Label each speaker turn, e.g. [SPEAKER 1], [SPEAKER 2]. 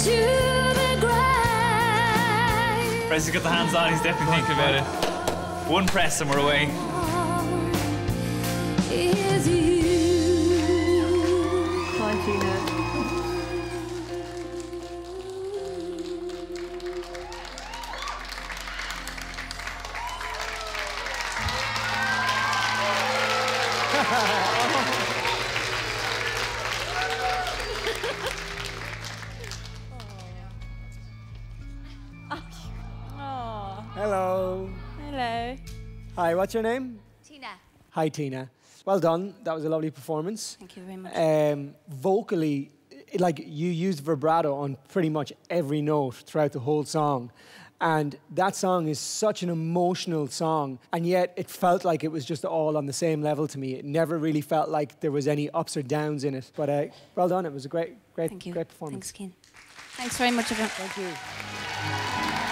[SPEAKER 1] to the grave.
[SPEAKER 2] Bressie has got the hands on, he's definitely thinking about it. One press and we're away.
[SPEAKER 1] Is you.
[SPEAKER 3] Come on,
[SPEAKER 4] Hello.
[SPEAKER 3] Hello.
[SPEAKER 4] Hi, what's your name?
[SPEAKER 1] Tina.
[SPEAKER 4] Hi, Tina. Well done. That was a lovely performance.
[SPEAKER 3] Thank you very much.
[SPEAKER 4] Um, vocally, like you used vibrato on pretty much every note throughout the whole song. And that song is such an emotional song, and yet it felt like it was just all on the same level to me. It never really felt like there was any ups or downs in it. But uh, well done. It was a great, great,
[SPEAKER 3] Thank you.
[SPEAKER 4] great performance.
[SPEAKER 3] Thanks, Kian. Thanks very much, everyone.
[SPEAKER 4] Thank you.